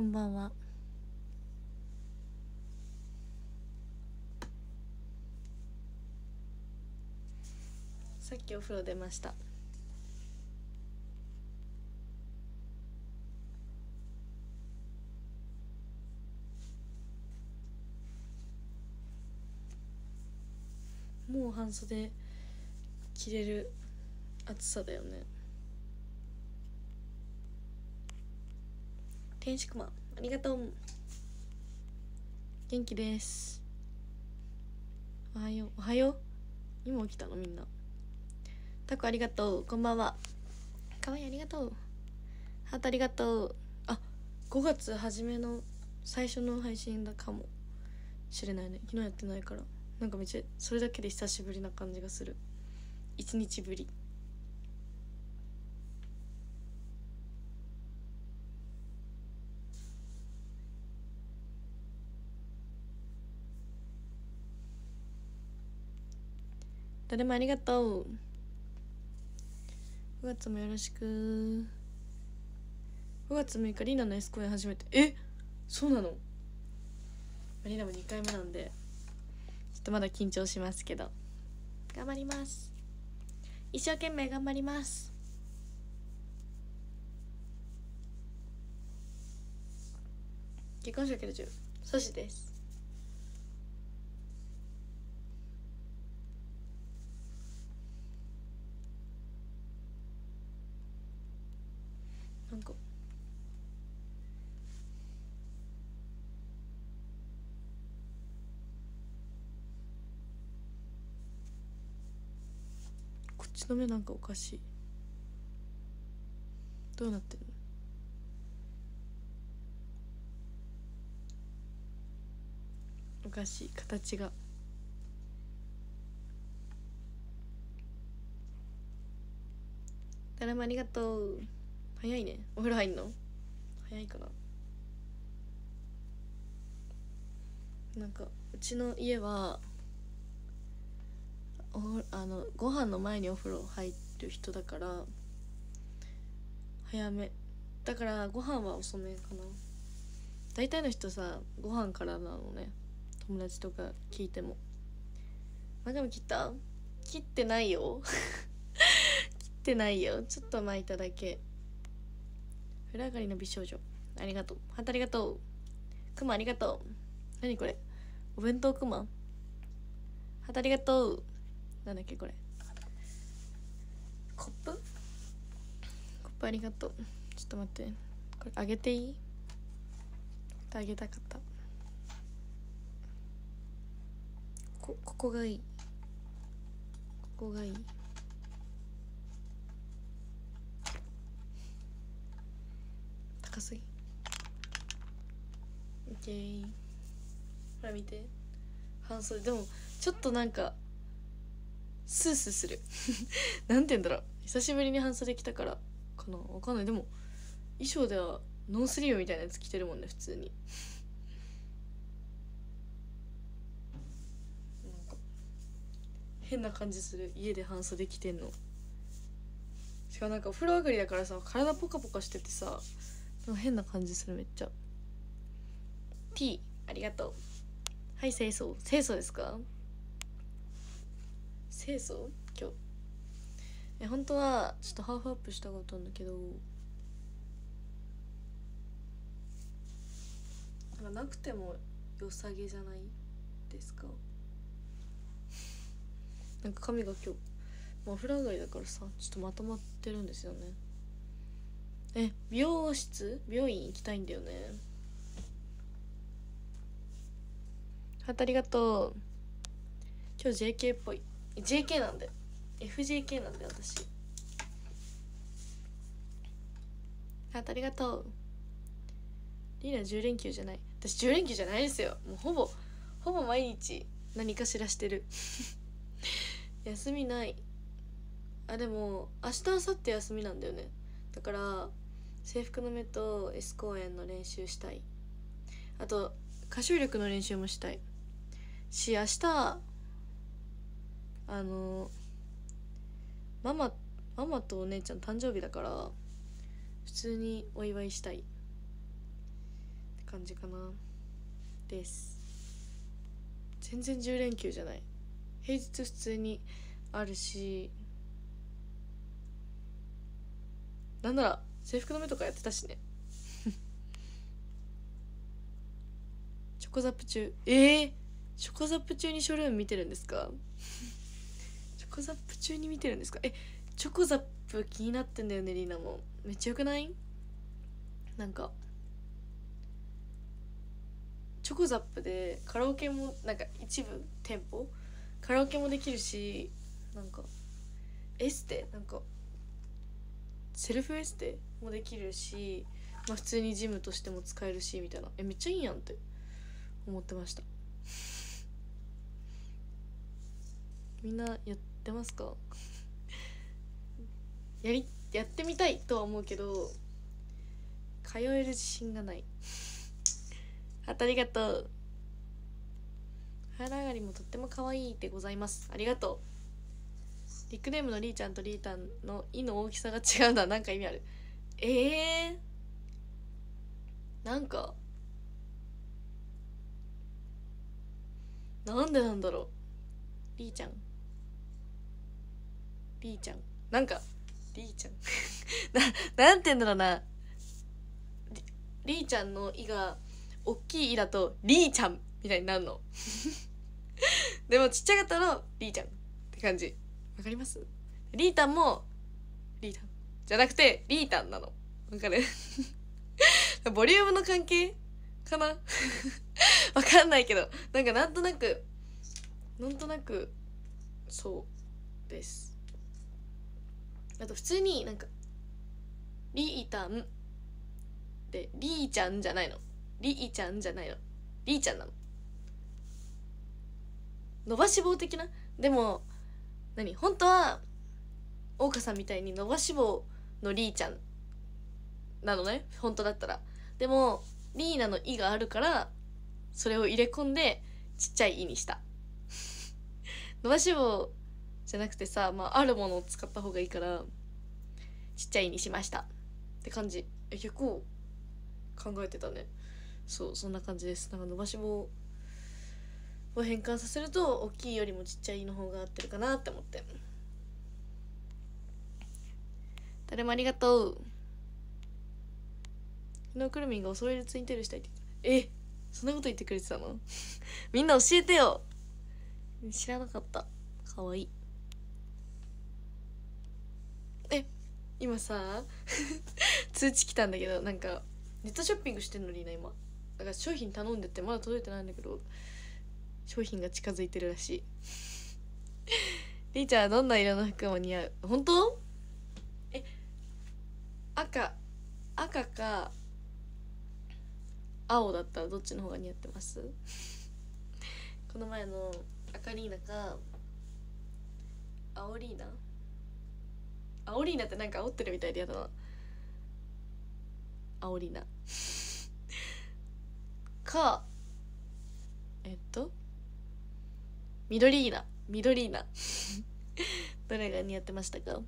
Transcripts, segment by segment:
こんばんは。さっきお風呂出ました。もう半袖着れる暑さだよね。天使くまありがとう。元気です。おはようおはよう。今起きたのみんな。タコありがとうこんばんは。かわいいありがとう。ハートありがとう。あ5月初めの最初の配信だかも。しれないね。昨日やってないから。なんかめっちゃそれだけで久しぶりな感じがする。一日ぶり。誰もありがとう。5月もよろしく。5月6日リナの S 公演初めて。え？そうなの？リナも2回目なんでちょっとまだ緊張しますけど。頑張ります。一生懸命頑張ります。結婚式の中ソシです。こっちの目なんかおかしい。どうなってんのおかしい。形が。誰もありがとう。早いね。お風呂入んの？早いかななんかうちの家はおあのご飯の前にお風呂入る人だから早め。だからご飯は遅めかな。大体の人さご飯からなのね。友達とか聞いても。マガミ切った切ってないよ。切ってないよ。ちょっと巻いただけ。風呂上がりの美少女。ありがとう。ハートありがとう。クマありがとう。何これ？お弁当クマ？ハートありがとう。なんだっけこれ。コップ？コップありがとう。ちょっと待って。これあげていい？あげたかった。こここがいい。ここがいい。高すぎ。オッケー。ほら見て。半袖。でもちょっとなんかスースーする。なんて言うんだろう。久しぶりに半袖着たから。かな？わかんない。でも衣装ではノースリーブみたいなやつ着てるもんね普通に。なんか変な感じする。家で半袖着てんの。しかもなんかお風呂上がりだからさ体ポカポカしててさ変な感じするめっちゃ。T ありがとう。はい清掃。清掃ですか？清掃今日。え本当はちょっとハーフアップしたかったんだけど。なんかなくても良さげじゃないですか？なんか髪が今日まあお風呂上がりだからさちょっとまとまってるんですよね。え美容室？美容院行きたいんだよね。ハートありがとう。今日 JK っぽい。JK なんで。FJK なんで私。ハートありがとう。リーナ10連休じゃない。私10連休じゃないですよ。もうほぼほぼ毎日何かしらしてる。休みない。あでも明日明後日休みなんだよね。だから制服の目と S 公演の練習したい。あと歌唱力の練習もしたい。し明日あのママママとお姉ちゃん誕生日だから普通にお祝いしたい。って感じかな。です。全然10連休じゃない。平日普通にあるしなんなら制服の目とかやってたしね。チョコザップ中。ええー、チョコザップ中にショールーム見てるんですか？ョコザップ中に見てるんですか？えチョコザップ気になってんだよねリーナも。めっちゃよくない？なんかチョコザップでカラオケもなんか一部店舗？カラオケもできるしなんかエステ？なんかセルフエステ？もできるし、まあ、普通にジムとしても使えるしみたいな。えめっちゃいいやんって思ってました。みんなやってますか？やりやってみたいとは思うけど通える自信がない。あありがとう。腹上がりもとっても可愛いでございます。ありがとう。リックネームのりーちゃんとりーたんの「い」の大きさが違うのは何か意味ある。ええー、なんかなんでなんだろう？りーちゃん。りーちゃん。なんかりーちゃん。ななんて言うんだろうな。りりーちゃんの「い」が大きい「い」だと「りーちゃん」みたいになるの。でもちっちゃかったら「りーちゃん」って感じ。わかります？リータンもリータンじゃなくてリータンなの。わかる？ボリュームの関係かな？わかんないけど。なんかなんとなくなんとなくそうです。あと普通になんかリータンでリーちゃんじゃないの。リーちゃんじゃないの。リーちゃんなの。伸ばし棒的な？でも何？本当は大岡さんみたいに伸ばし棒のリーちゃんなのね。本当だったら。でもリーナの「い」があるからそれを入れ込んでちっちゃい「い」にした。伸ばし棒じゃなくてさ、まあ、あるものを使った方がいいからちっちゃい「」にしました。って感じ。え結構考えてたね。そうそんな感じです。なんか伸ばし棒を変換させると大きいよりもちっちゃいの方が合ってるかなって思って。誰もありがとう。昨日くるみんがお揃いでツインテールしたいってえそんなこと言ってくれてたの？みんな教えてよ。知らなかった。かわいい。今さ 通知来たんだけどなんかネットショッピングしてんのにな今。だから商品頼んでてまだ届いてないんだけど商品が近づいてるらしい。りーちゃんはどんな色の服も似合う？本当？え赤赤か青だったらどっちの方が似合ってます？この前の赤リーナか青リーナ？青リーナってなんか煽ってるみたいでやだな。青リーナかえっと緑ーナ緑ーナ どれが似合ってましたか？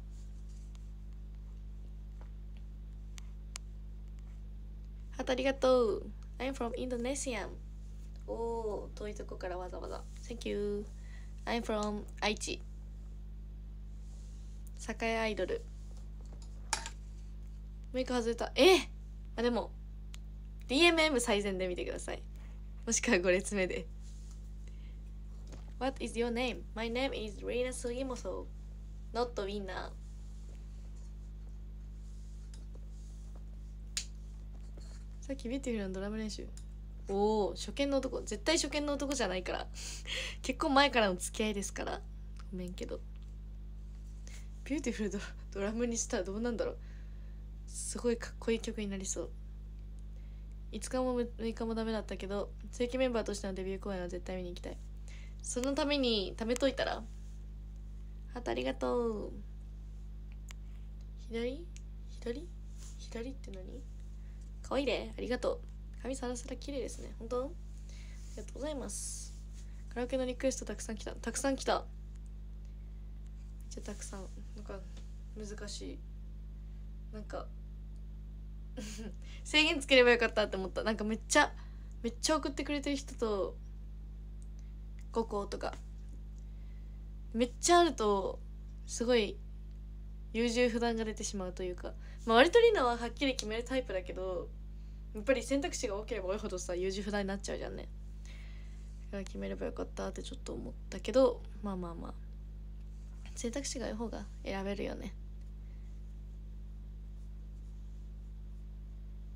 ハトありがとう。I'm from Indonesia おお遠いとこからわざわざ。Thank you I'm from 愛知栄アイドル。メイク外れた。え？あでも DMM 最善で見てください。もしくは5列目で。What is your name? My name is Rina Sugimoto. Not winner. さっきビューティフルのドラム練習。おお初見の男。絶対初見の男じゃないから。結構前からの付き合いですから。ごめんけど。ビューティフルドドラムにしたらどうなんだろう。すごいかっこいい曲になりそう。5日も6日もダメだったけど正規メンバーとしてのデビュー公演は絶対見に行きたい。そのために貯めといたらハートありがとう。左？左？左って何？かわいいでありがとう。髪サラサラ綺麗ですね。本当？ありがとうございます。カラオケのリクエストたくさん来た。たくさん来た。めっちゃたくさん。なんか難しい。なんか 制限つければよかったって思った。なんかめっちゃめっちゃ送ってくれてる人と5個とか。めっちゃあるとすごい優柔不断が出てしまうというか、まあ、割とリナははっきり決めるタイプだけどやっぱり選択肢が多ければ多いほどさ優柔不断になっちゃうじゃんね。だから決めればよかったってちょっと思ったけどまあまあまあ。選択肢が多い方が選べるよね。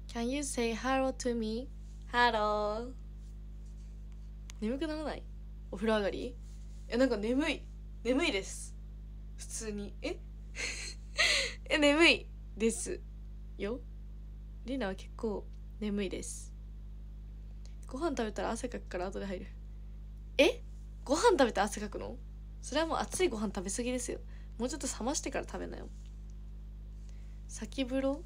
Can you say hello to me? Hello. 眠くならない？お風呂上がり？えなんか眠い。眠いです。普通に。え？え眠いです。よ。リナは結構眠いです。ご飯食べたら汗かくから後で入る。え？ご飯食べて汗かくの？それはもう熱いご飯食べ過ぎですよ。もうちょっと冷ましてから食べなよ。先風呂？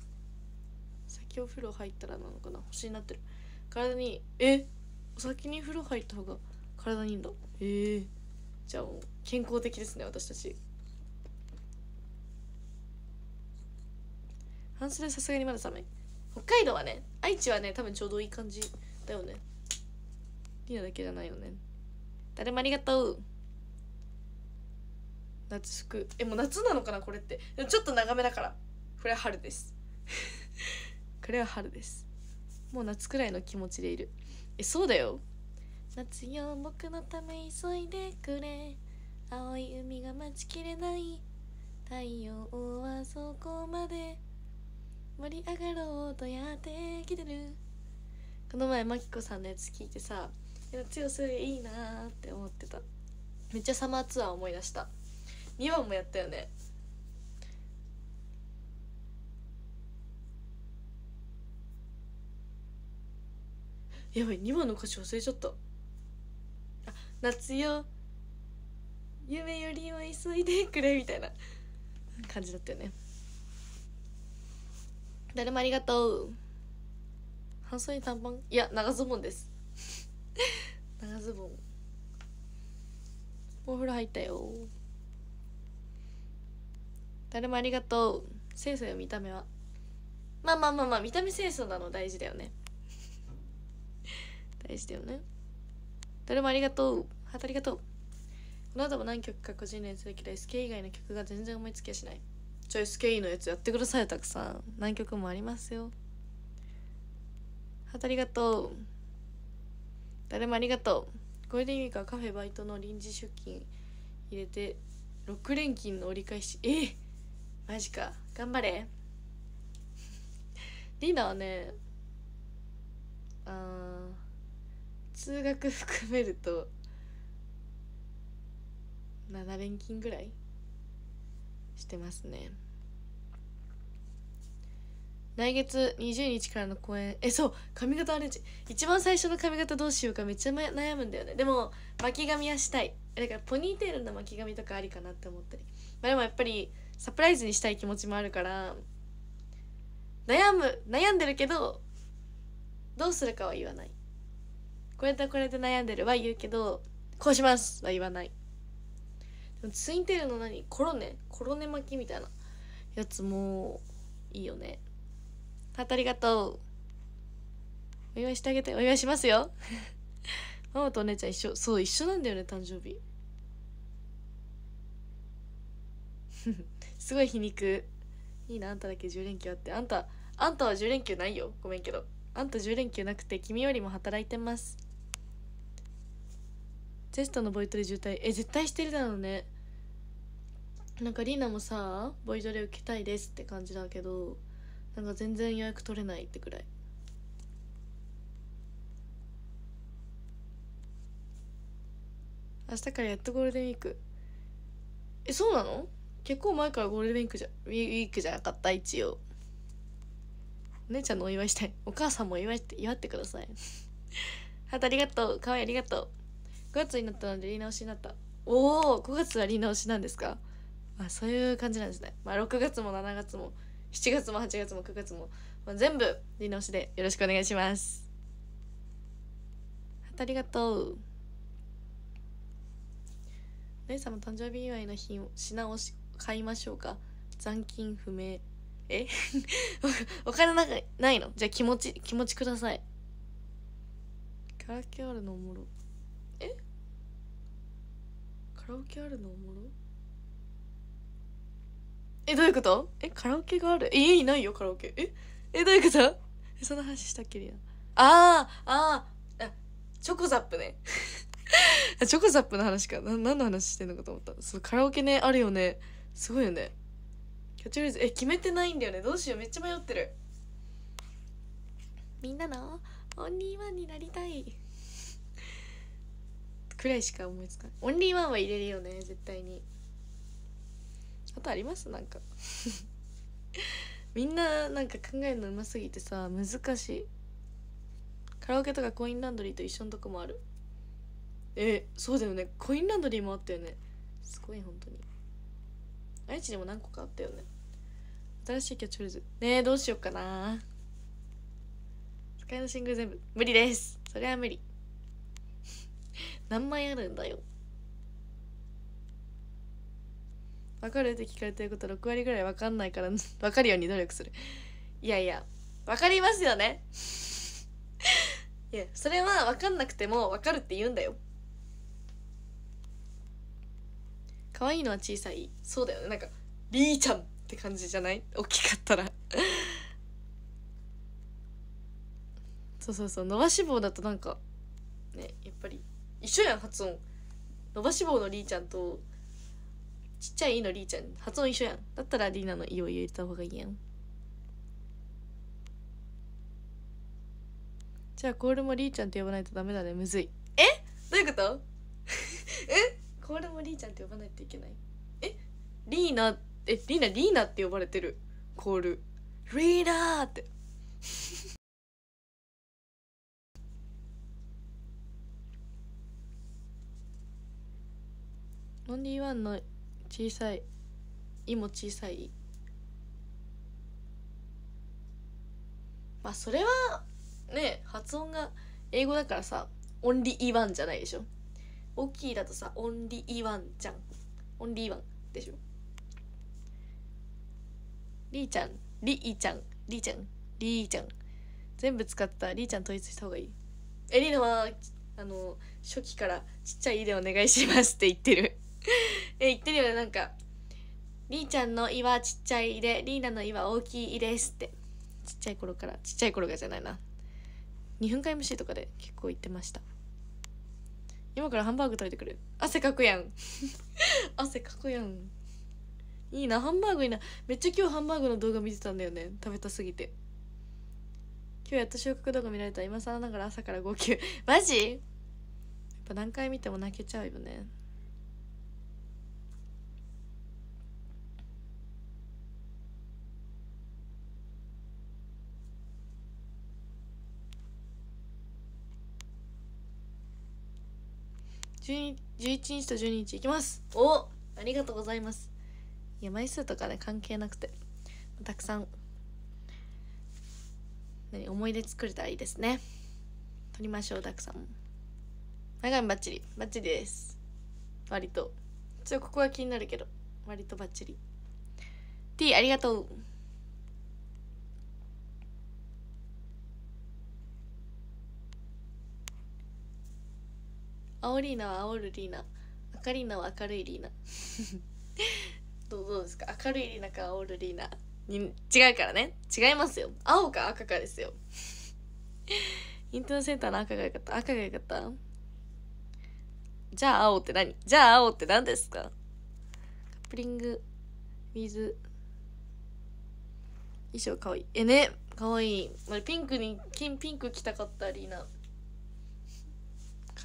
先お風呂入ったらなのかな？星になってる。体にえ？お先に風呂入った方が体にいいんだ？え？えー、じゃあもう健康的ですね私たち。半袖さすがにまだ寒い。北海道はね愛知はね多分ちょうどいい感じだよね。リナだけじゃないよね。誰もありがとう。夏服えもう夏なのかなこれって。でもちょっと長めだから。これは春です。これは春です。もう夏くらいの気持ちでいる。えそうだよ。夏よ僕のため急いでくれ。青い海が待ちきれない。太陽はそこまで。盛り上がろうとやってきてる。この前マキコさんのやつ聞いてさ夏よそれいいなって思ってた。めっちゃサマーツアー思い出した。2番もやったよね。やばい2番の歌詞忘れちゃった。あ夏よ。夢よりは急いでくれみたいな感じだったよね。誰もありがとう。半袖短パン。いや長ズボンです。長ズボン。お風呂入ったよ。誰もありがとう。清楚よ見た目は。まあまあまあまあ見た目清楚なの大事だよね。大事だよね。誰もありがとう。ハートありがとう。この後も何曲か個人練する。けど SK 以外の曲が全然思いつきやしない。じゃあ SKE のやつやってくださいたくさん。何曲もありますよ。ハートありがとう。誰もありがとう。ゴールデンウィークはカフェバイトの臨時出勤入れて6連勤の折り返し。えー、マジか。頑張れ。リーダーはねあ通学含めると7連勤ぐらいしてますね。来月20日からの公演。えそう髪型アレンジ一番最初の髪型どうしようかめっちゃ悩むんだよね。でも巻き髪はしたい。だからポニーテールの巻き髪とかありかなって思ったり。まあでもやっぱりサプライズにしたい気持ちもあるから悩む悩んでるけどどうするかは言わない。これとこれで悩んでるは言うけどこうしますは言わない。でもツインテールの何？コロネ？コロネ巻きみたいな。やつもいいよね。ハートありがとう。お祝いしてあげて。お祝いしますよ。ママとお姉ちゃん一緒。そう一緒なんだよね誕生日。すごい皮肉。いいなあんただけ10連休あって。あんたあんたは10連休ないよ。ごめんけど。あんた10連休なくて君よりも働いてます。テストのボイトレ渋滞。え絶対してるだろうね。なんかリーナもさボイトレ受けたいですって感じだけどなんか全然予約取れないってくらい。明日からやっとゴールデンウィーク。えそうなの？結構前からゴールデンウィークじゃウィークじゃなかった一応。お姉ちゃんのお祝いしたい。お母さんも祝って祝ってください。ハートありがとう。かわいいありがとう。5月になったので言い直しになった。おお5月は言い直しなんですか？まあそういう感じなんですね。まあ6月も7月も7月も8月も9月も、まあ、全部言い直しでよろしくお願いします。ありがとう。姉さんも誕生日祝いの品品をし買いましょうか？残金不明。え？お金なんかないの？じゃあ気持ち気持ちください。カラオケあるのおもろ。え？カラオケあるのおもろ？えどういうこと？えカラオケがある？え家にないよカラオケ。え？えどういうこと？えそんな話したっけりな。あーあー。あチョコザップね。チョコザップの話か。な何の話してんのかと思った。そうカラオケねあるよね。すごいよね。キャッチフレーズえ決めてないんだよね。どうしよう。めっちゃ迷ってる。みんなのオンリーワンになりたい。くらいしか思いつかない。オンリーワンは入れるよね絶対に。あとあります？なんか。みんななんか考えるのうますぎてさ難しい。カラオケとかコインランドリーと一緒のとこもある。えそうだよね。コインランドリーもあったよね。すごい本当に愛知にも何個かあったよね。新しいキャッチフレーズ。ねえどうしようかな。使いのシングル全部。無理です。それは無理。何枚あるんだよ。分かるって聞かれてること6割ぐらい分かんないから 分かるように努力する。いやいや分かりますよね。いやそれは分かんなくても分かるって言うんだよ。可愛いのは小さい。そうだよね。なんかリーちゃんって感じじゃない？大きかったら。そうそうそう。伸ばし棒だとなんかねやっぱり一緒やん発音。伸ばし棒のリーちゃんとちっちゃい「い」のリーちゃん発音一緒やん。だったらリーナの「い」を入れた方がいいやん。じゃあコールもリーちゃんって呼ばないとダメだね。むずい。え？どういうこと？コールもリーちゃんって呼ばないといけない。え？リーナ？えリーナ？リーナって呼ばれてる。コール。リーナーって。オンリーワンの小さい「い」も小さい。まあそれはね発音が英語だからさオンリーワンじゃないでしょ？大きいだとさオンリーワンじゃん。オンリーワンでしょ？リーちゃんリーちゃんリーちゃんリーちゃん。全部使ったリーちゃん統一した方がいい。えリーナはあの初期からちっちゃい「い」でお願いしますって言ってる。え言ってるよねなんか。リーちゃんの「い」はちっちゃい「い」でリーナの「い」は大きい「い」ですって。ちっちゃい頃から。ちっちゃい頃がじゃないな。2分間 MC とかで結構言ってました。今からハンバーグ食べてくる。汗かくやん。汗かくやん。いいなハンバーグいいな。めっちゃ今日ハンバーグの動画見てたんだよね。食べたすぎて。今日やっと収穫動画見られた。今更ながら朝から号泣。マジ？やっぱ何回見ても泣けちゃうよね。11日と12日行きます。おありがとうございます。いや枚数とかね関係なくて。たくさん何思い出作れたらいいですね。撮りましょうたくさん。長いバッチリ。バッチリです。割と。ちょっとここが気になるけど割とバッチリ。T ありがとう青リーナは青るリーナ。赤リーナは明るいリーナ。どうですか？明るいリーナか青るリーナ。に違うからね。違いますよ。青か赤かですよ。インターセンターの赤が良かった。赤が良かった？じゃあ青って何？じゃあ青って何ですか？カップリング。水。衣装かわいい。えね。かわいい。ピンクに金ピンク着たかったリーナ。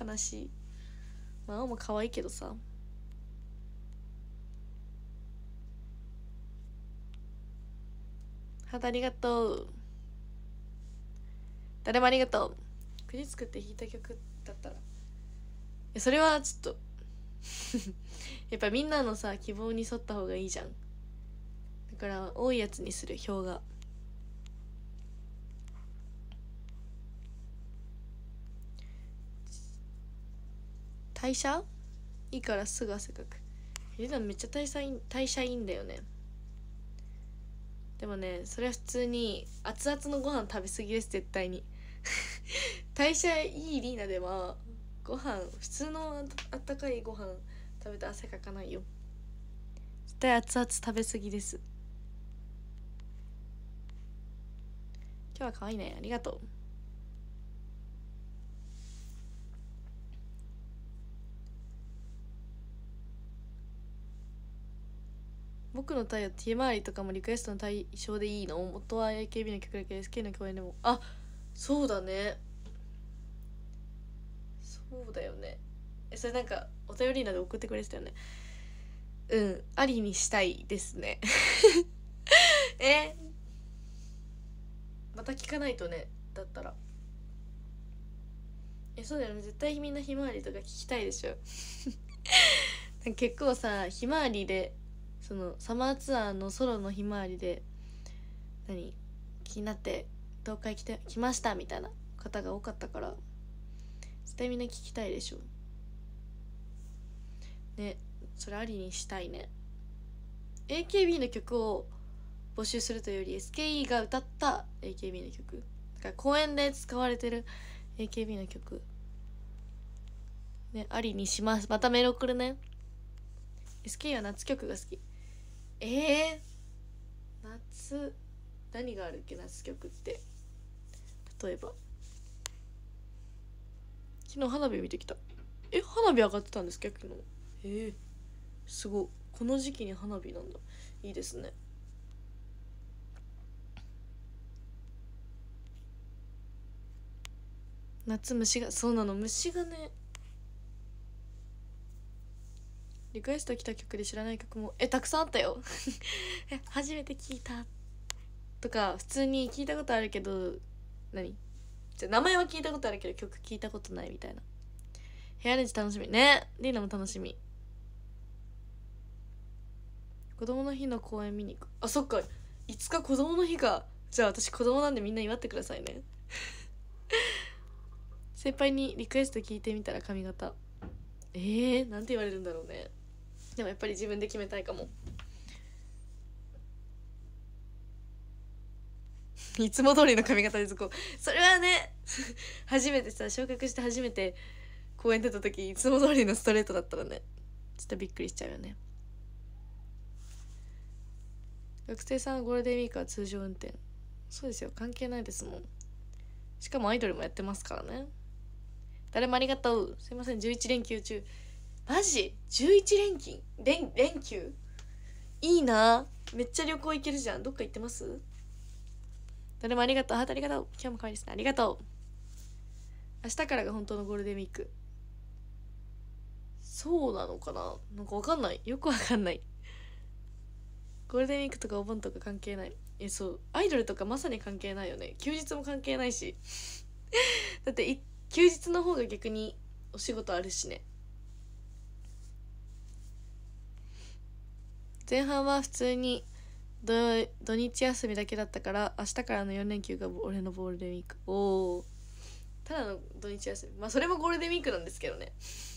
悲しい。まあ青も可愛いけどさ。ハートありがとう。誰もありがとう。クリ作って弾いた曲だったら。それはちょっと。やっぱみんなのさ希望に沿った方がいいじゃん。だから多いやつにする表が。代謝？いいからすぐ汗かく。えでもめっちゃ代謝いい代謝いいんだよね。でもねそれは普通に熱々のご飯食べ過ぎです絶対に。代謝いいリーナではご飯普通のあったかいご飯食べて汗かかないよ。絶対熱々食べ過ぎです。今日は可愛いね。ありがとう。僕の太陽 T 回りとかもリクエストの対象でいいの？元は AKB の曲だけ SK の共演でも。あそうだね。そうだよね。えそれなんかお便りなど送ってくれてたよね？うんありにしたいですね。え？また聞かないとねだったら。えそうだよね。絶対みんなひまわりとか聞きたいでしょ。結構さひまわりでそのサマーツアーのソロのひまわりで何気になって東海来て来ましたみたいな方が多かったから絶対みんな聞きたいでしょ。ねそれありにしたいね。AKB の曲を募集するというより SKE が歌った AKB の曲。だから公演で使われてる AKB の曲。ねありにします。またメール送るね。SKE は夏曲が好き。えー、夏何があるっけ夏曲って。例えば。昨日花火見てきた。え花火上がってたんですか昨日えー、すごこの時期に花火なんだ。いいですね。夏虫がそうなの。虫がねリクエスト来た曲で知らない曲もえたくさんあったよ。初めて聞いた。とか普通に聞いたことあるけど何？じゃ名前は聞いたことあるけど曲聞いたことないみたいな。ヘアレンジ楽しみ。ね。リーナも楽しみ。子供の日の公演見に行く。あそっか。いつか子供の日か。じゃあ私子供なんでみんな祝ってくださいね。先輩にリクエスト聞いてみたら髪型。えー、なんて言われるんだろうね。でもやっぱり自分で決めたいかも。いつも通りの髪型ですこう。それはね 初めてさ昇格して初めて公演出た時いつも通りのストレートだったらね。ちょっとびっくりしちゃうよね。学生さんゴールデンウィークは通常運転。そうですよ。関係ないですもん。しかもアイドルもやってますからね。誰もありがとう。すいません。11連休中。マジ ?11 連勤？連連休？いいな。めっちゃ旅行行けるじゃん。どっか行ってます？誰もありがとう。ハートありがとう。今日も可愛いですね。ありがとう。明日からが本当のゴールデンウィーク。そうなのかな？なんかわかんない。よくわかんない。ゴールデンウィークとかお盆とか関係ない。えそう。アイドルとかまさに関係ないよね。休日も関係ないし。だって休日の方が逆にお仕事あるしね。前半は普通に土日休みだけだったから明日からの4連休が俺のゴールデンウィーク。おおただの土日休み。まあそれもゴールデンウィークなんですけどね。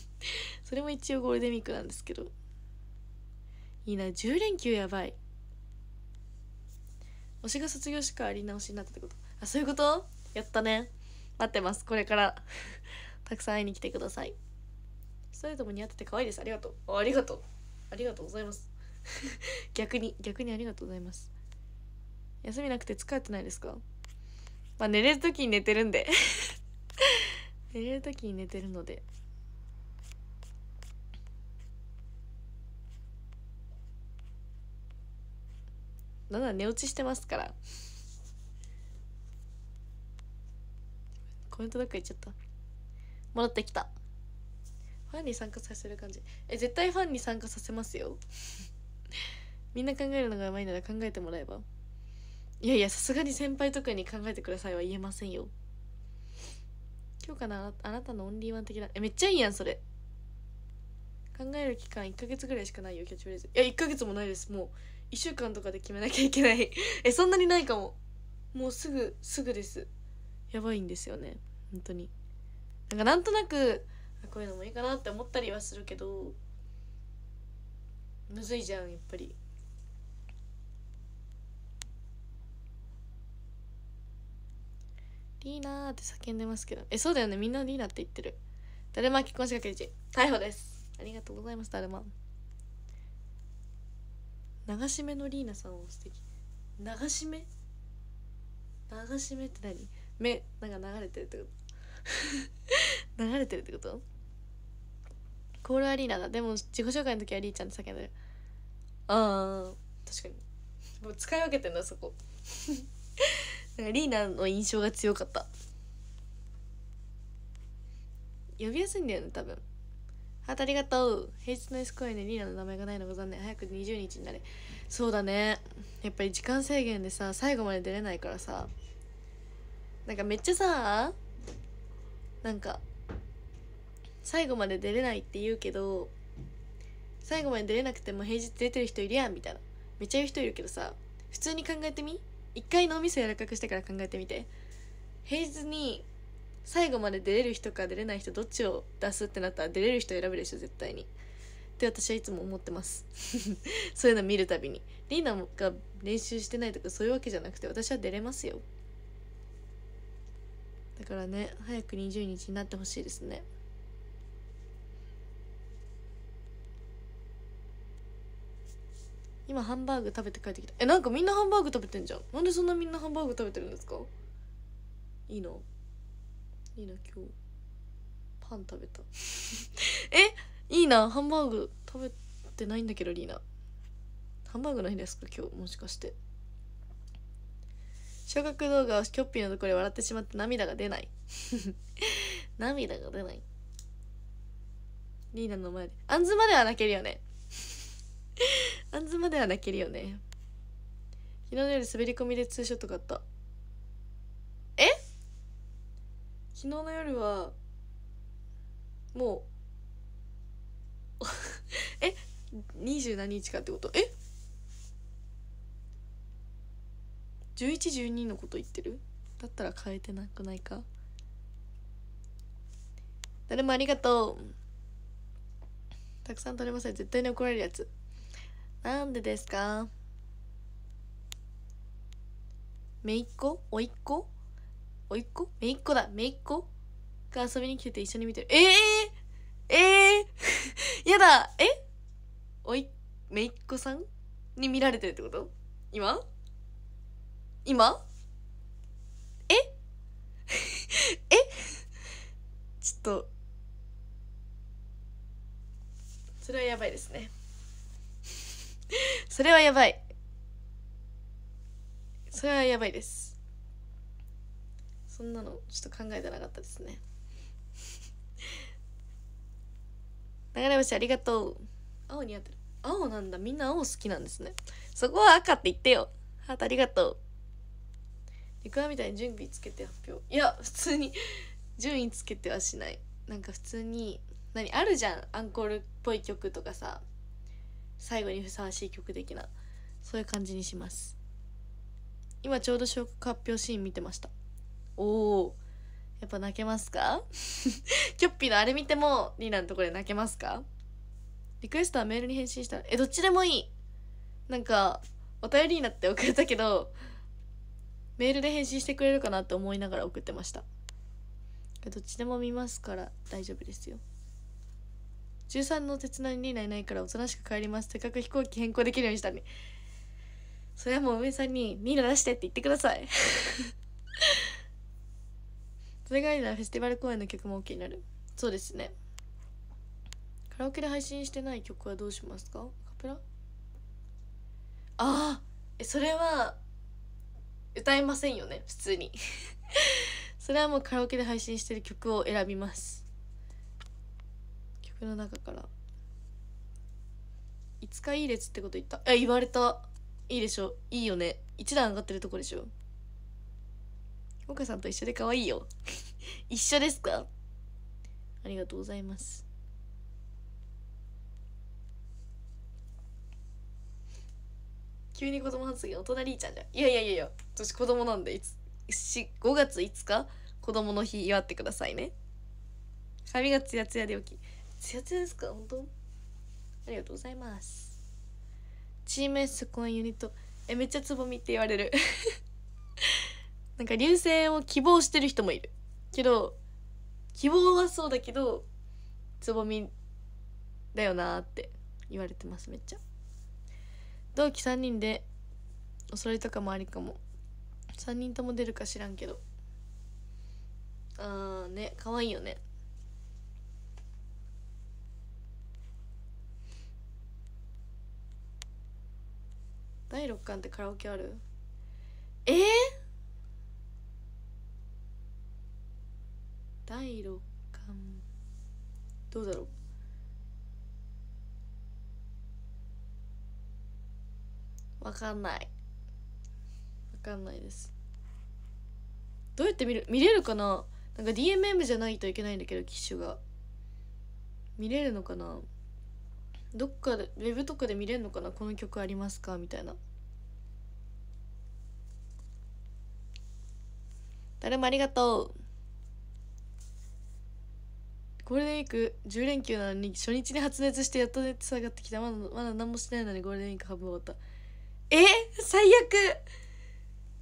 それも一応ゴールデンウィークなんですけど。いいな。10連休やばい。推しが卒業しかあり直しになったってこと。あそういうこと？やったね。待ってます。これから。たくさん会いに来てください。ストレートも似合ってて可愛いです。ありがとう。ありがとう。ありがとうございます。逆に逆にありがとうございます。休みなくて疲れてないですか？まあ寝れる時に寝てるんで。寝れる時に寝てるので。なんだ寝落ちしてますから。コメントどっか行っちゃった。戻ってきた。ファンに参加させる感じ。え絶対ファンに参加させますよ。みんな考えるのがうまいなら考えてもらえば。いやいやさすがに先輩とかに考えてくださいは言えませんよ。今日かなあなたのオンリーワン的なえめっちゃいいやんそれ。考える期間1ヶ月ぐらいしかないよキャッチフレーズ。いや1ヶ月もないです。もう1週間とかで決めなきゃいけない。えそんなにないかも。もうすぐすぐです。やばいんですよね。本当に。なんかなんとなくこういうのもいいかなって思ったりはするけど。むずいじゃんやっぱり。リーナーって叫んでますけど。えそうだよね。みんなリーナって言ってる。だるま結婚しかけじ逮捕です。ありがとうございますだるま。流し目のリーナさんを素敵。流し目流し目って何？目なんか流れてるってこと？流れてるってこと？コールアリーナだ。でも自己紹介の時はリーちゃんって叫んでる。あー確かに。もう使い分けてんだそこ。なんかリーナの印象が強かった。呼びやすいんだよね多分。ハートありがとう。平日のエスコアにリーナの名前がないのが残念。早く20日になれ。そうだね。やっぱり時間制限でさ最後まで出れないからさ。なんかめっちゃさなんか最後まで出れないって言うけど最後まで出れなくても平日出てる人いるやんみたいな。めっちゃ言う人いるけどさ普通に考えてみ？一回脳みそ柔らかくしてから考えてみて。平日に最後まで出れる人か出れない人どっちを出すってなったら出れる人選ぶでしょ絶対に。って私はいつも思ってます。そういうの見るたびに。リーナが練習してないとかそういうわけじゃなくて私は出れますよ。だからね早く20日になってほしいですね。今ハンバーグ食べて帰ってきた。えなんかみんなハンバーグ食べてんじゃん。なんでそんなみんなハンバーグ食べてるんですか？いいの？いいな今日。パン食べた。えいいな。ハンバーグ食べてないんだけどリーナ。ハンバーグの日ですか今日？もしかして。小学動画をキョッピーのところで笑ってしまって涙が出ない。涙が出ない。リーナの前で。あんずまでは泣けるよね。あんずまでは泣けるよね。昨日の夜滑り込みでツーショット買った。え？昨日の夜はもう え？二十何日かってこと？え？1112のこと言ってる？だったら変えてなくないか？誰もありがとう。たくさん取れません。絶対に怒られるやつなんでですか？めいっ子おいっ子おいっ子めいっ子だ。めいっ子が遊びに来てて一緒に見てる。ええー、ええー、やだ。え？おいめいっ子さんに見られてるってこと？今？今？え？え？ちょっと。それはやばいですね。それはやばい。それはやばいです。そんなのちょっと考えてなかったですね。流れ星ありがとう。青似合ってる。青なんだ。みんな青好きなんですね。そこは赤って言ってよ。ハートありがとう。リクワみたいに準備つけて発表。いや普通に 順位つけてはしない。なんか普通に何あるじゃん。アンコールっぽい曲とかさ。最後にふさわしい曲的なそういう感じにします。今ちょうど昇格発表シーン見てました。おおやっぱ泣けますか？キョッピーのあれ見てもリーナのとこで泣けますか？リクエストはメールに返信したらえどっちでもいい。なんかお便りになって送れたけどメールで返信してくれるかなって思いながら送ってました。どっちでも見ますから大丈夫ですよ。13の鉄なにリーナいないからおとなしく帰ります。せっかく飛行機変更できるようにしたねそれはもう梅さんに「リーナ出して」って言ってください。それがいいならフェスティバル公演の曲も OK になる。そうですね。カラオケで配信してない曲はどうしますか？カペラ？ああそれは歌えませんよね普通に。それはもうカラオケで配信してる曲を選びます。曲の中からいつかいい列ってこと言ったえ言われたいいでしょいいよね一段上がってるとこでしょ岡さんと一緒で可愛いよ 一緒ですかありがとうございます急に子供発言お隣ちゃんじゃんいやいやいやいや私子供なんでいつ5月5日子供の日祝ってくださいね髪がツヤツヤで起きツヤツヤですか？本当？ありがとうございます。チーム S 公演ユニット。えめっちゃつぼみって言われる。なんか流星を希望してる人もいるけど希望はそうだけどつぼみだよなーって言われてます。めっちゃ。同期3人でお揃いとかもありかも。3人とも出るか知らんけど。あーね可愛いよね。第6巻ってカラオケある？えー、第6巻どうだろう？わかんない。わかんないです。どうやって見る？見れるかな？なんか DMM じゃないといけないんだけど機種が。見れるのかな？どっかでウェブとかで見れるのかなこの曲ありますかみたいな。誰もありがとう。ゴールデンウィーク10連休なのに初日に発熱してやっと熱下がってきた。まだまだ何もしてないのにゴールデンウィーク半分終わった。え？最悪！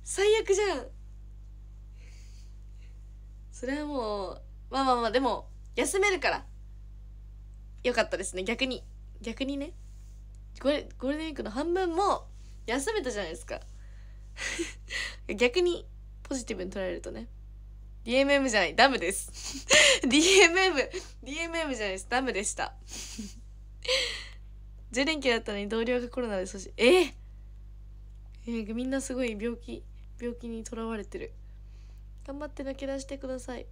最悪じゃん。それはもうまあまあまあでも休めるから。よかったですね逆に。逆にねゴーゴールデンウィークの半分も休めたじゃないですか。逆にポジティブに捉えるとね。DMM じゃないダムです。DMM DMM じゃないです。ダムでした。10連休だったのに同僚がコロナでそしえー、えー、みんなすごい病気病気にとらわれてる。頑張って抜け出してください。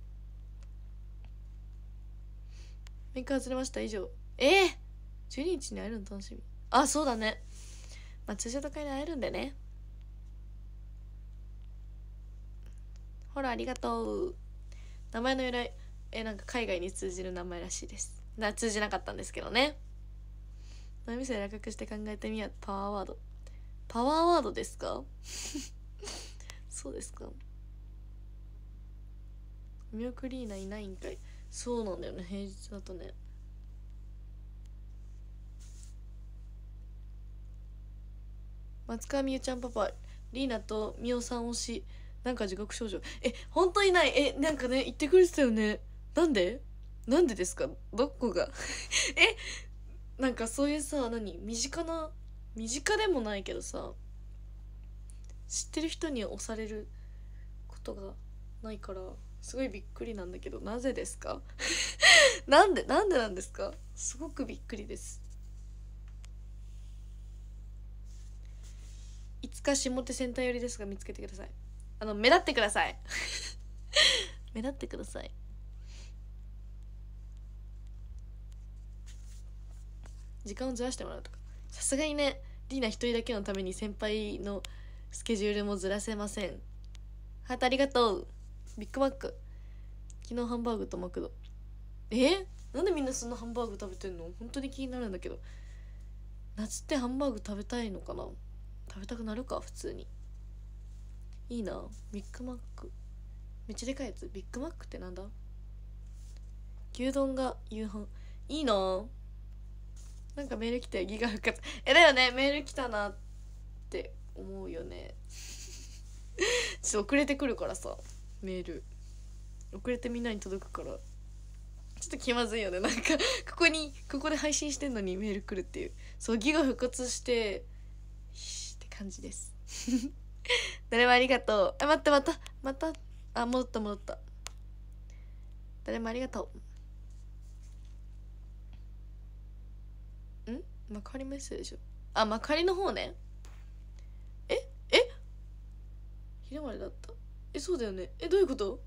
メイク外れました。以上。えー、12日に会えるの楽しみ。あそうだね。まあ通常と会で会えるんでね。ほらありがとう。名前の由来。えなんか海外に通じる名前らしいです。な通じなかったんですけどね。脳みそで落書して考えてみよう。パワーワード。パワーワードですか？そうですか。ミョクリーナいないんかい。そうなんだよね。平日だとね。松川美優ちゃんパパリーナと美桜さん推しなんか自覚症状。え本当にない。えなんかね言ってくれてたよね。なんで？なんでですか？どこが？えなんかそういうさ何？身近な身近でもないけどさ知ってる人に押されることがないからすごいびっくりなんだけどなぜですか？なんでなんでなんですか？すごくびっくりです。いつか下手センター寄りですが見つけてください。あの目立ってください。目立ってください。時間をずらしてもらうとか。さすがにねリーナ一人だけのために先輩のスケジュールもずらせません。ハートありがとう。ビッグマック。昨日ハンバーグとマクド。え？なんでみんなそんなハンバーグ食べてんの？本当に気になるんだけど。夏ってハンバーグ食べたいのかな？食べたくなるか普通に。いいな。ビッグマック。めっちゃでかいやつ。ビッグマックってなんだ？牛丼が夕飯。いいな。なんかメール来たよギガ復活。えだよね。メール来たなって思うよね。ちょっと遅れてくるからさメール。遅れてみんなに届くから。ちょっと気まずいよね。なんかここにここで配信してんのにメール来るっていう。そうギガ復活して感じです。誰もありがとう。あ待ってまた。また。あ戻った戻った。誰もありがとう。ん？幕張メッセでしょあ幕張の方ね。え？え？昼までだった？えそうだよね。えどういうこと？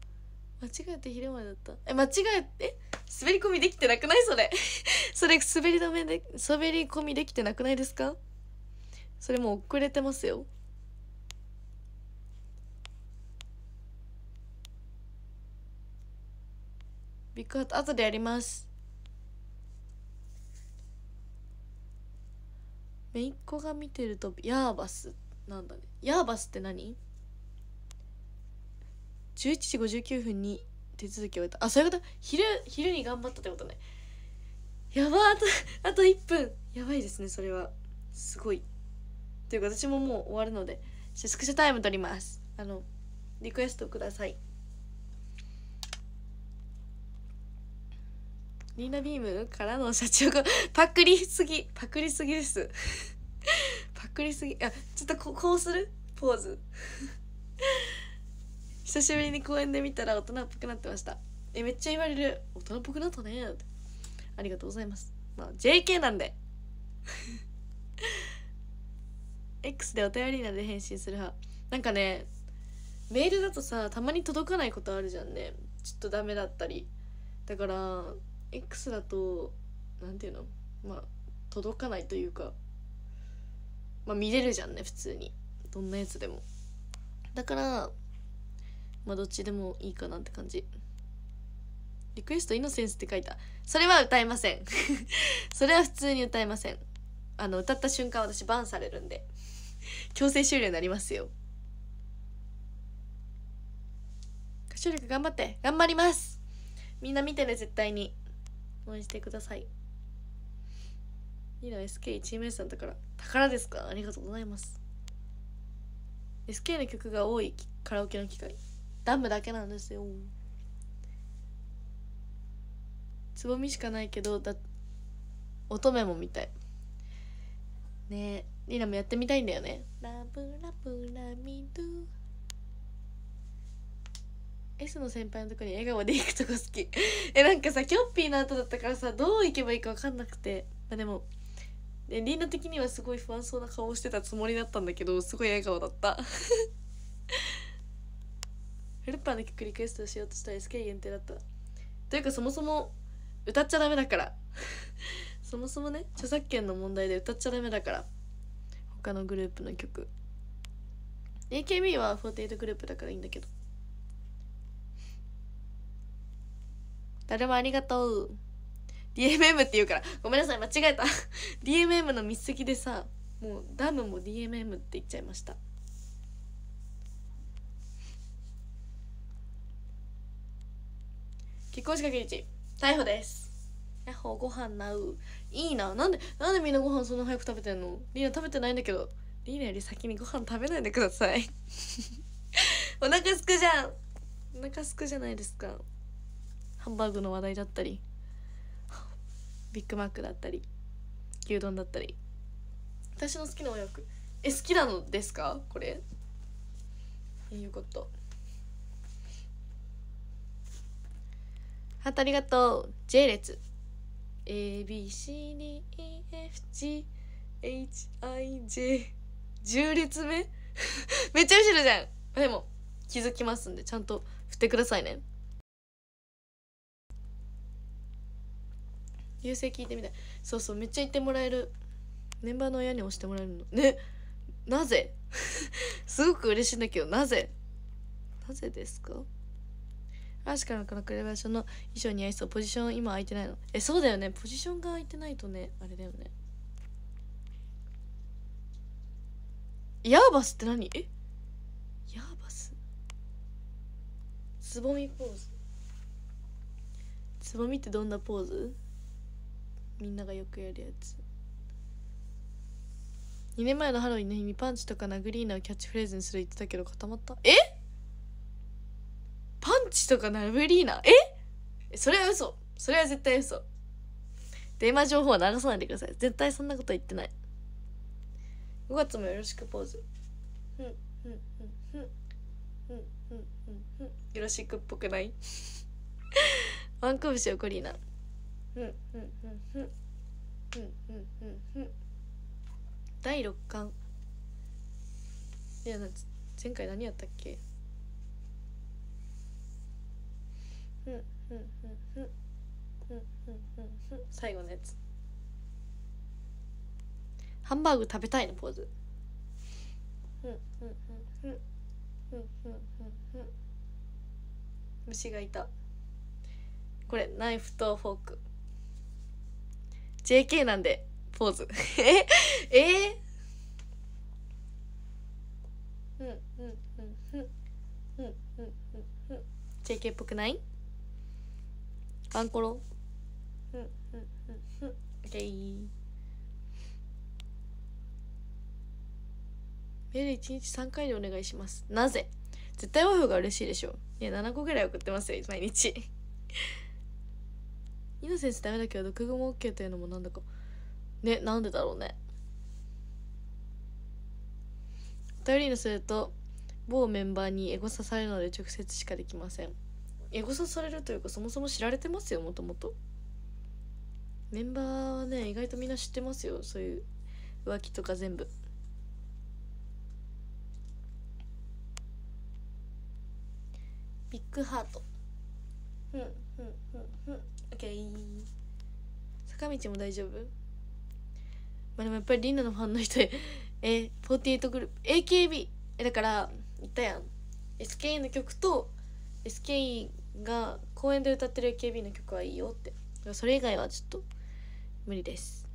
間違えて昼までだった。え間違ええ？滑り込みできてなくない？それ。それ滑り止めで滑り込みできてなくないですか？それも遅れてますよ。ビッグハート後でやります。めいっ子が見てるとヤーバスなんだね。ヤーバスって何 ?11 時59分に手続きを終えた。あそういうこと。昼昼に頑張ったってことね。やばあとあと1分。やばいですねそれは。すごい。というか私ももう終わるのでスクショタイム取ります。あのリクエストください。リーナビームからの社長がパクリすぎパクリすぎです。パクリすぎあちょっとここうする？ポーズ。久しぶりに公園で見たら大人っぽくなってました。えめっちゃ言われる。大人っぽくなったね。ありがとうございます。まあ JK なんで。X でお便りなんで返信する派。なんかねメールだとさたまに届かないことあるじゃんね。ちょっとダメだったり。だから X だと何ていうの？まあ届かないというか。まあ見れるじゃんね普通に。どんなやつでも。だからまあどっちでもいいかなって感じ。リクエストイノセンスって書いた。それは歌えません。それは普通に歌えません。あの歌った瞬間私バンされるんで。強制終了になりますよ。歌唱力頑張って頑張ります。みんな見てね絶対に。応援してください。いいな SK チーム S さんだから。宝ですか？ありがとうございます。SK の曲が多いカラオケの機会。ダムだけなんですよ。つぼみしかないけどだ乙女も見たい。ね。えリナもやってみたいんだよね。ラブラブラミド。ゥ S の先輩のとこに笑顔で行くとこ好き。えなんかさキョッピーの後だったからさどう行けばいいか分かんなくて。まあでもでリーナ的にはすごい不安そうな顔をしてたつもりだったんだけどすごい笑顔だった。フルパーの曲リクエストしようとしたら SK 限定だった。というかそもそも歌っちゃダメだから。そもそもね著作権の問題で歌っちゃダメだから他のグループの曲。AKB は48グループだからいいんだけど。誰もありがとう。DMM って言うから。ごめんなさい間違えた。DMM の密席でさもうダムも DMM って言っちゃいました。結婚式かけ1逮捕です。やっほーご飯なう。いいな。なんでなんでみんなご飯そんな早く食べてんの？リーナ食べてないんだけど。リーナより先にご飯食べないでください。お腹すくじゃん。お腹すくじゃないですか。ハンバーグの話題だったり。ビッグマックだったり。牛丼だったり。私の好きなお洋服え好きなのですか？これ。えよかった。ハートありがとう。J 列。ABCDEFGHIJ10 列目め？っちゃ後ろじゃん。でも気づきますんでちゃんと振ってくださいね。優勢聞いてみたい。そうそうめっちゃ言ってもらえる。メンバーの親に押してもらえるの。ね。なぜ？すごく嬉しいんだけどなぜ？なぜですか？アシカのこのクレバーションの衣装に合いそうポジション今空いてないのえそうだよねポジションが空いてないとねあれだよねヤーバスって何えヤーバスつぼみポーズつぼみってどんなポーズみんながよくやるやつ2年前のハロウィンの日にパンチとか殴りーナをキャッチフレーズにする言ってたけど固まったえパンチとか殴りーナえ？それは嘘。それは絶対嘘。電話情報は流さないでください。絶対そんなこと言ってない。5月もよろしくポーズ。ふんふんふんふんふんふんふんよろしくっぽくない？ワンコブシをコリーナふんふんふんふんふんふんふんふん。第6巻いや前回何やったっけ？ふんふんふんふんふんふんふんふん最後のやつハンバーグ食べたいのポーズふんふんふんふんふんふんふんふん虫がいたこれナイフとフォーク JK なんでポーズええー、うんうんうんうんうんうんうんうん JK っぽくないワンコロ。うんうんうんうん。オッケー。メール1日3回でお願いします。なぜ？絶対多い方が嬉しいでしょ。いや7個ぐらい送ってますよ毎日。イノセンスダメだけど読語も OK というのもなんだか。ねなんでだろうね。頼りにすると某メンバーにエゴサされるので直接しかできません。エゴサされるというかそもそも知られてますよもともと。メンバーはね意外とみんな知ってますよそういう浮気とか全部。ビッグハート。うんうんうんうん。オッケー。坂道も大丈夫？まあでもやっぱりリンナのファンの人え48グループ。AKB えだから言ったやん。SKE の曲と SKE が公演で歌ってる AKB の曲はいいよって。それ以外はちょっと無理です。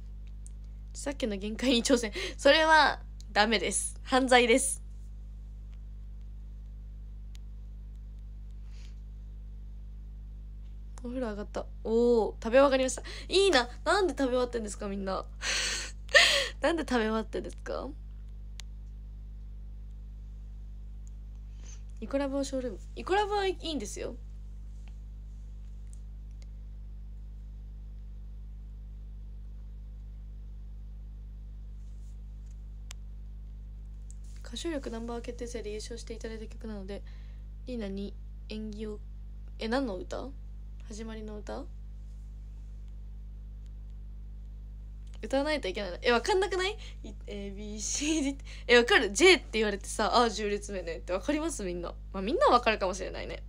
さっきの限界に挑戦。それはダメです。犯罪です。お風呂上がった。おお食べ終わりました。いいな。なんで食べ終わってんですかみんな。なんで食べ終わってんですか？イコラブをショールーム。イコラブはいいんですよ。歌唱力ナンバー決定戦で優勝していただいた曲なのでリーナに演技をえ何の歌？始まりの歌？歌わないといけないえ分かんなくない ?ABCD え分かる ?J って言われてさああ10列目ね。って分かります？みんな。まあみんな分かるかもしれないね。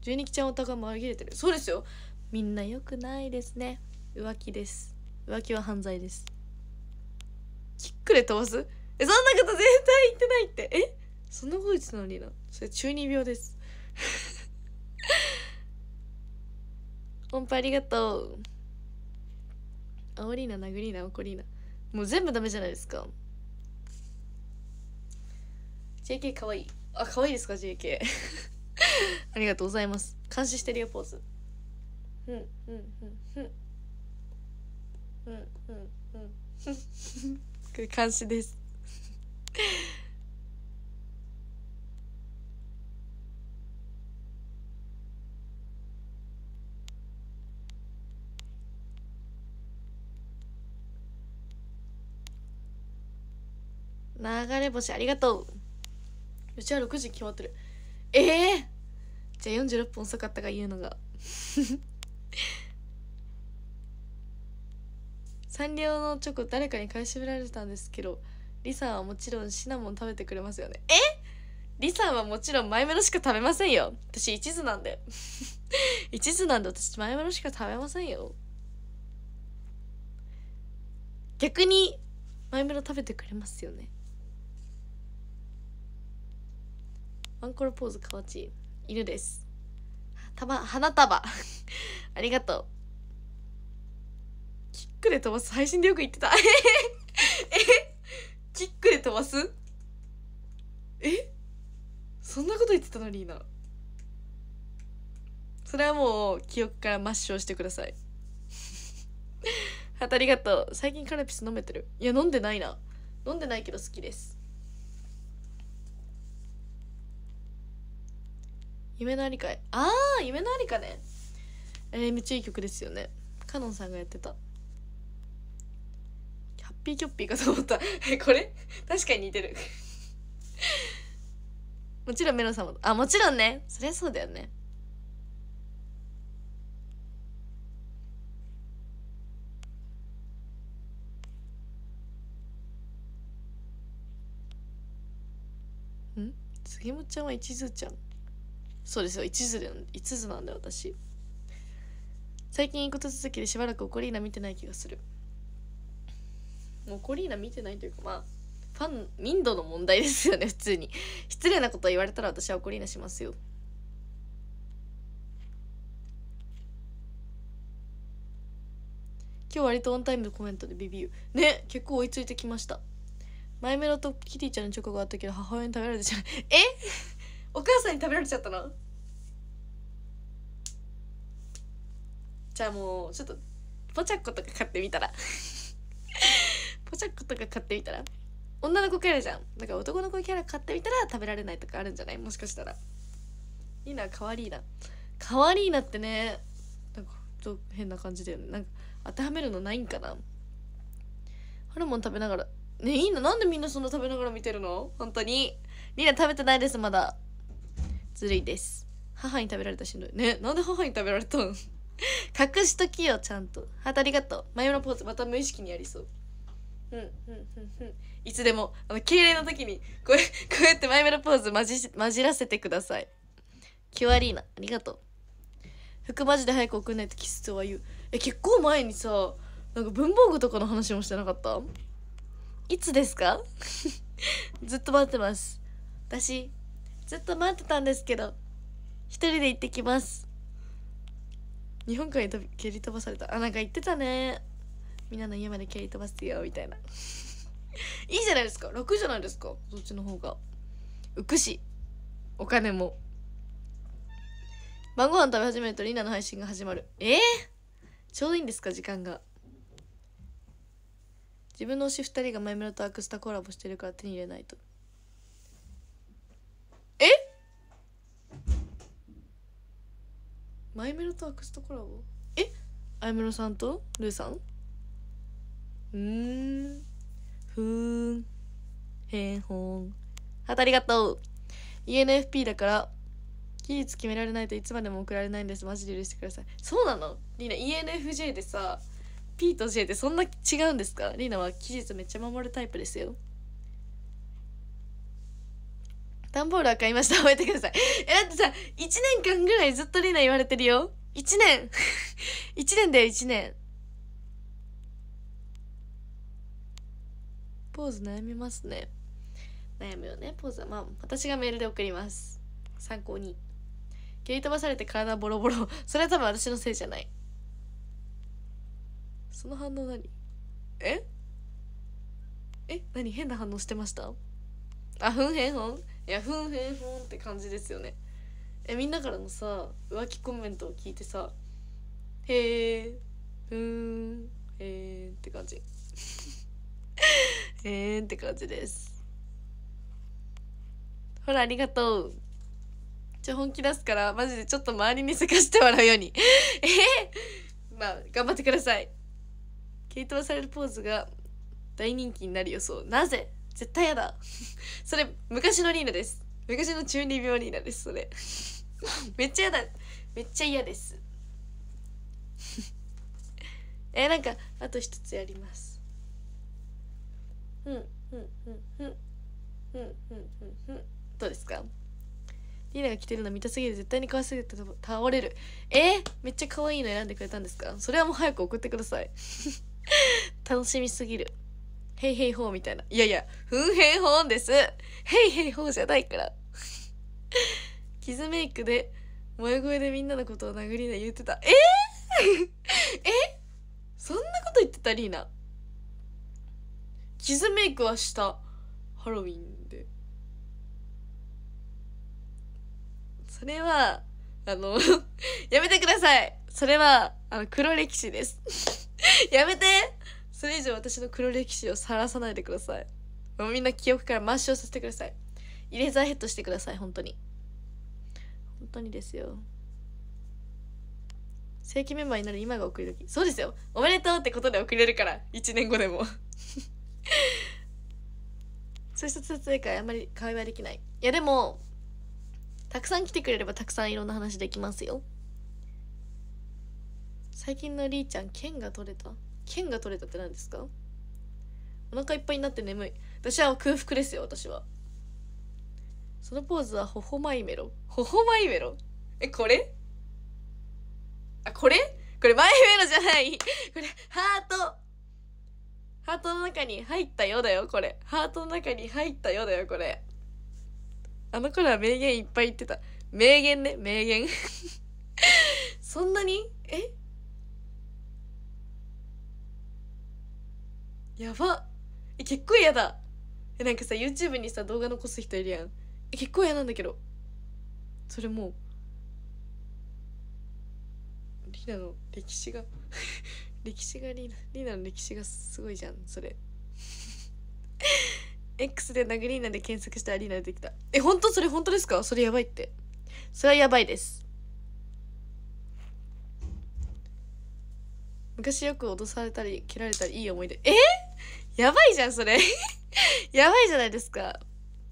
十二期ちゃんお互い紛れてる。そうですよ。みんなよくないですね。浮気です。浮気は犯罪です。キックで飛ばす？えそんなこと絶対言ってないって。え？そんなこと言ってたのにな。それ中二病です。音符ありがとう。あおりな殴りな怒りな。もう全部ダメじゃないですか。JK かわいい。あかわいいですか JK ありがとうございます。監視してるよポーズ。うんうんうんうん。うんうんうん。これ監視です。流れ星ありがとう。うちは6時決まってる。ええー、じゃあ46分遅かったが言うのが。サンリオのチョコ誰かに買い占められたんですけどリさんはもちろんシナモン食べてくれますよね。え？リさんはもちろんマイメロしか食べませんよ。私一途なんで。一途なんで私マイメロしか食べませんよ。逆にマイメロ食べてくれますよね。ワンコロポーズかわちい。犬です。たば花束。ありがとう。クで飛ばす？配信でよく言ってた。え？キックで飛ばす？え？そんなこと言ってたのリーナそれはもう記憶から抹消してください。ありがとう最近カルピス飲めてる？いや飲んでないな。飲んでないけど好きです。夢のありかい。ああ夢のありかね。えー、めっちゃいい曲ですよね。カノンさんがやってた。ピーキョッピーかと思った。え これ？確かに似てる。もちろんメロンさんも。あもちろんね。そりゃそうだよね。ん？杉本ちゃんは一途ちゃん。そうですよ。一途で一途なんだよ私。最近いいこと続きでしばらくオコリーナ見てない気がする。もうコリーナ見てないというかまあファン民度の問題ですよね普通に。失礼なこと言われたら私はコリーナしますよ。今日割とオンタイムコメントでビビューね結構追いついてきました。マイメロとキティちゃんのチョコがあったけど母親に食べられてしまう。え？お母さんに食べられちゃったの？じゃあもうちょっとポチャッコとか買ってみたら。ポチャッコとか買ってみたら女の子キャラじゃん。だから男の子キャラ買ってみたら食べられないとかあるんじゃない？もしかしたら。いいなかわりーな。かわりーなってねなんかちょっと変な感じだよね。なんか当てはめるのないんかな？ホルモン食べながら。ねいいな。なんでみんなそんな食べながら見てるの？本当に。リーナ食べてないですまだ。ずるいです。母に食べられたしんどい。ねなんで母に食べられたん？隠しときよちゃんと。ハートありがとう。眉のポーズまた無意識にやりそう。うんうんうんうん。いつでもあの敬礼の時にこうこうやって眉のポーズ混じ混じらせてください。キュアリーナありがとう。服マジで早く送んないとキスとは言う。え結構前にさなんか文房具とかの話もしてなかった？いつですか？ずっと待ってます。私ずっと待ってたんですけど一人で行ってきます。日本海に蹴り飛ばされた。あなんか言ってたね。みんなの家まで蹴り飛ばすよみたいな。いいじゃないですか。楽じゃないですか。そっちの方が。浮くし。お金も。晩ご飯食べ始めるとリナの配信が始まる。えー、ちょうどいいんですか？時間が。自分の推し2人がマイメロとアクスタコラボしてるから手に入れないと。え？マイメロとアクスタコラボ？え？あいめろさんとルーさん？うん。ふーん。へんほん。ありがとう。ENFP だから期日決められないといつまでも送られないんです。マジで許してください。そうなの？リーナ ENFJ でさ P と J ってそんな違うんですか？リーナは期日めっちゃ守るタイプですよ。段ボールは買いました。覚えてください。えだってさ1年間ぐらいずっとリーナ言われてるよ。1年。1年だよ1年。ポーズ悩みますね。悩むよねポーズはまあ私がメールで送ります。参考に。蹴り飛ばされて体ボロボロ。それは多分私のせいじゃない。その反応何？え？え？何？変な反応してました？あふんへんほん？いやふんへんほんって感じですよね。えみんなからのさ浮気コメントを聞いてさへえふーんへーって感じ。へーって感じです。ほらありがとう。じゃあ本気出すからマジでちょっと周りにせかして笑うように。えー、まあ頑張ってください。ケイトされるポーズが大人気になる予想。なぜ？絶対やだ。それ昔のリーナです。昔の中二病リーナですそれ。めっちゃやだ。めっちゃ嫌です。えなんかあと一つやります。うんうんうんうんどうですかリーナが着てるの見たすぎて絶対に可愛すぎて倒れるえー、めっちゃ可愛いの選んでくれたんですかそれはもう早く送ってください楽しみすぎるヘイヘイホーみたいないやいやふんへいほんですヘイヘイホーじゃないから傷メイクで萌え声でみんなのことを殴りな言ってたえー、えそんなこと言ってたリーナ傷メイクはした。ハロウィンで。それはあの やめてください。それはあの黒歴史です。やめて。それ以上私の黒歴史を晒さないでください。もうみんな記憶から抹消させてください。イレザーヘッドしてください本当に。本当にですよ。正規メンバーになる今が送り時。そうですよ。おめでとうってことで送れるから。1年後でも。そういう撮影会あんまり会話できない。いやでもたくさん来てくれればたくさんいろんな話できますよ。最近のりーちゃん剣が取れた？剣が取れたって何ですか？お腹いっぱいになって眠い。私は空腹ですよ私は。そのポーズはほほまいメロほほまいメロえこれ？あこれ？これマイメロじゃない。これハート。ハートの中に入ったよだよこれ。ハートの中に入ったよだよこれ。あの頃は名言いっぱい言ってた。名言ね名言。そんなに？え？やば。え結構嫌だ。えなんかさ YouTube にさ動画残す人いるやん。え結構嫌なんだけど。それもうリナの歴史が。歴史がリナリナの歴史がすごいじゃんそれ。X で殴りーナで検索したらリーナ出てきた。え本当？それ本当ですか？それやばいって。それはやばいです。昔よく脅されたり蹴られたりいい思い出。え？やばいじゃんそれ。やばいじゃないですか。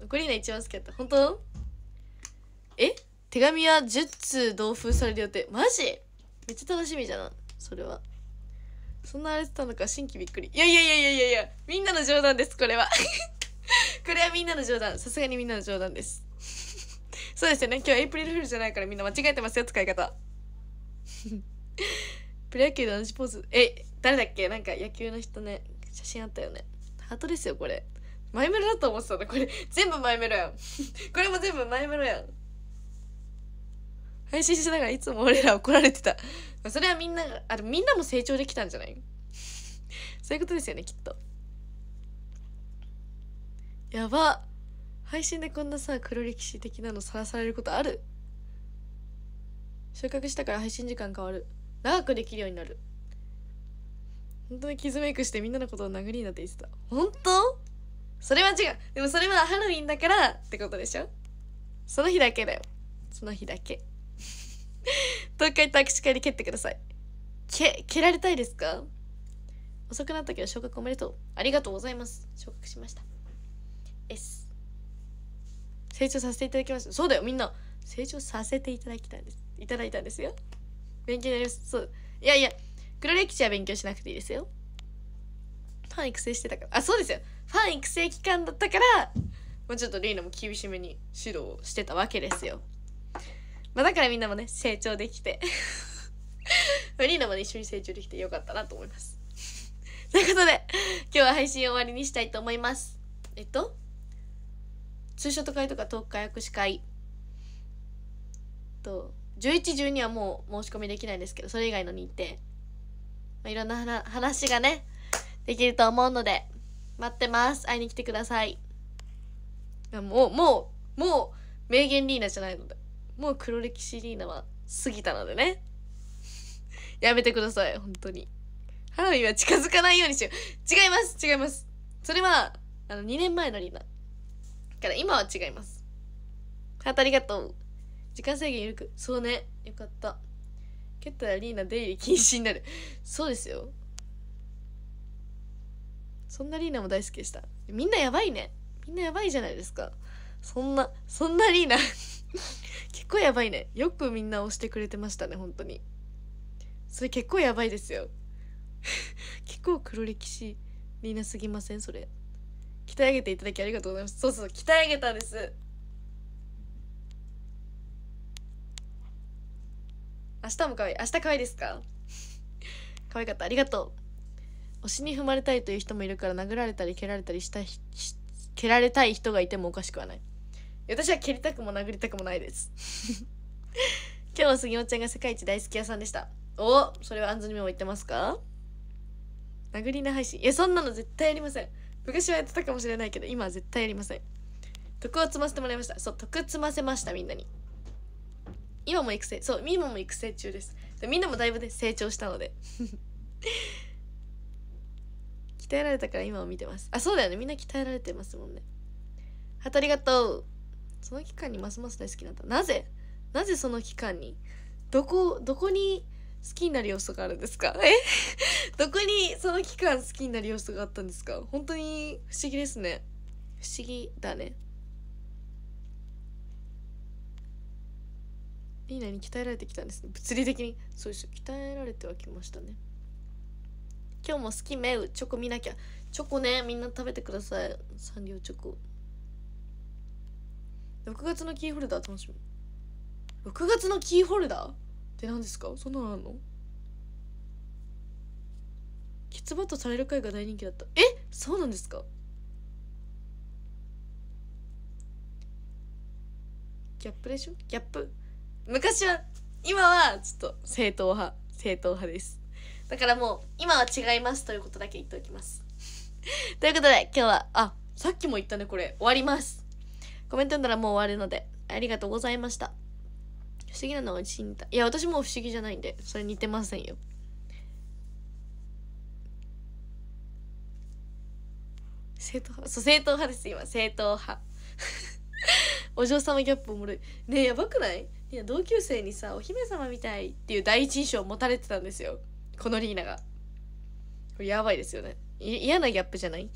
ゴリーナ一番好きだった。本当？え？手紙は10通同封される予定。マジ？めっちゃ楽しみじゃんそれは。そんなあれてたのか新規びっくり。いやいやいやいやいやいやみんなの冗談ですこれは。これはみんなの冗談。さすがにみんなの冗談です。そうですよね。今日エイプリルフールじゃないからみんな間違えてますよ使い方。プロ野球で同じポーズ。え誰だっけ？なんか野球の人ね。写真あったよね。ハートですよこれ。マイメロだと思ってたんだこれ。全部マイメロやん。これも全部マイメロやん。配信しながらいつも俺ら怒られてた。それはみんなあれみんなも成長できたんじゃない？そういうことですよねきっと。やば。配信でこんなさ黒歴史的なのさらされることある？収穫したから配信時間変わる。長くできるようになる。本当に傷メイクしてみんなのことを殴りになって言ってた。本当？それは違う。でもそれはハロウィンだからってことでしょ？その日だけだよ。その日だけ。東海と握手会で蹴ってください。け蹴られたいですか？遅くなったけど昇格おめでとう。ありがとうございます。昇格しました。S 成長させていただきましたそうだよ。みんな成長させていただきたいです。いただいたんですよ。勉強になります。そう。いやいや黒歴史は勉強しなくていいですよ。ファン育成してたから。あそうですよ。ファン育成期間だったからもうちょっとリーナも厳しめに指導してたわけですよ。まあだからみんなもね成長できて。リーナもね一緒に成長できてよかったなと思います。ということで今日は配信終わりにしたいと思います。えっとツーショット会とかトーク会握手会。と1112はもう申し込みできないんですけどそれ以外の日程、まあ、いろんな話がねできると思うので待ってます。会いに来てください。もうもうもう名言リーナじゃないので。もう黒歴史リーナは過ぎたのでね。やめてください本当に。ハロウィンは近づかないようにしよう。違います違います。それはあの2年前のリーナから今は違います。ハートありがとう。時間制限緩く。そうね。よかった。蹴ったらリーナ出入り禁止になる。そうですよ。そんなリーナも大好きでした。みんなやばいね。みんなやばいじゃないですか。そんなそんなリーナ 結構やばいね。よくみんな押してくれてましたね本当に。それ結構やばいですよ。結構黒歴史リーナすぎません？それ。鍛え上げていただきありがとうございます。そうそう鍛え上げたんです。明日も可愛い。明日可愛いですか？可愛かった。ありがとう。推しに踏まれたいという人もいるから殴られたり蹴られたりした蹴られたい人がいてもおかしくはない。私は蹴りたくも殴りたくもないです。今日は杉尾ちゃんが世界一大好き屋さんでした。おそれはあんずにも言ってますか？殴りな配信。いやそんなの絶対やりません。昔はやってたかもしれないけど今は絶対やりません。徳を積ませてもらいました。そう徳積ませましたみんなに。今も育成。そう今も育成中です。でみんなもだいぶね成長したので。鍛えられたから今を見てます。あそうだよね。みんな鍛えられてますもんね。ハトありがとう。その期間にますます大好きになった。なぜ？なぜその期間に？どこどこに好きになる要素があるんですか？え？どこにその期間好きになる要素があったんですか？本当に不思議ですね。不思議だね。いいなに鍛えられてきたんですね。物理的に。そうです鍛えられてはきましたね。今日も好きめうチョコ見なきゃ。チョコねみんな食べてください。サンリオチョコ。6月のキーホルダー楽しみ。6月のキーホルダーって何ですか？そんなのあんの？キツバットされる回が大人気だった。え？そうなんですか？ギャップでしょ？ギャップ。昔は今はちょっと正統派正統派です。だからもう今は違いますということだけ言っておきます。ということで今日はあさっきも言ったねこれ。終わります。コメント読んだらもう終わるのでありがとうございました。不思議なのは死んだいや私も不思議じゃないんでそれ似てませんよ。正統派？そう正統派です。今正統派。お嬢様ギャップおもろい。ねえやばくない？いや同級生にさお姫様みたいっていう第一印象を持たれてたんですよ。このリーナが。これやばいですよね。嫌なギャップじゃない？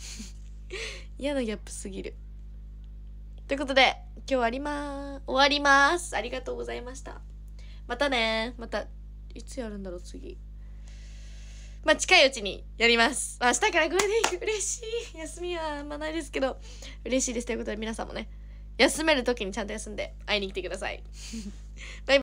嫌なギャップすぎる。ということで今日はありまー終わりますありがとうございましたまたねまたいつやるんだろう次まあ近いうちにやります。明日からゴールデンウィーク嬉しい。休みはあんまないですけど、嬉しいです。ということで皆さんもね、休める時にちゃんと休んで会いに来てください。バイバイ。